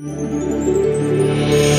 Música